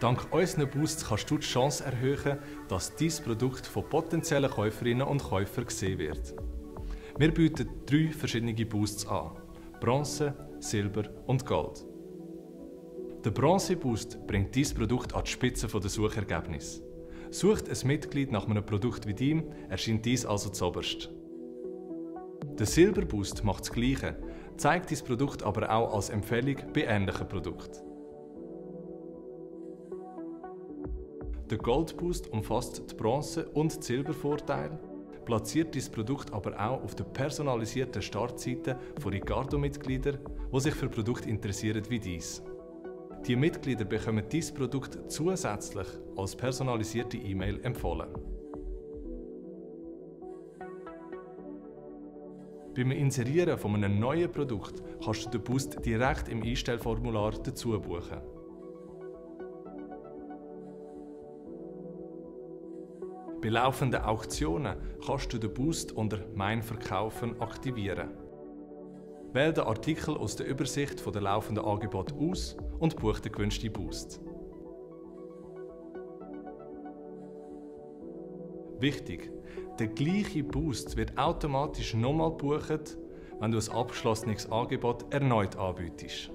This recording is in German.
Dank unseren Boosts kannst du die Chance erhöhen, dass dieses Produkt von potenziellen Käuferinnen und Käufern gesehen wird. Wir bieten drei verschiedene Boosts an: Bronze, Silber und Gold. Der Bronze Boost bringt dieses Produkt an die Spitze der Suchergebnisse. Sucht ein Mitglied nach einem Produkt wie dem, erscheint dies also zuoberst. Der Silber Boost macht das Gleiche, zeigt dieses Produkt aber auch als Empfehlung bei ähnlichen Produkten. Der Gold Boost umfasst die Bronze- und Silbervorteile, platziert dieses Produkt aber auch auf der personalisierten Startseite von Ricardo-Mitgliedern, die sich für Produkte interessieren wie dies. Die Mitglieder bekommen dieses Produkt zusätzlich als personalisierte E-Mail empfohlen. Beim Inserieren von einem neuen Produkt kannst du den Boost direkt im Einstellformular dazu buchen. Bei laufenden Auktionen kannst du den Boost unter Mein Verkaufen aktivieren. Wähle den Artikel aus der Übersicht der laufenden Angebote aus und buche den gewünschten Boost. Wichtig, der gleiche Boost wird automatisch nochmal gebucht, wenn du ein abgeschlossenes Angebot erneut anbietest.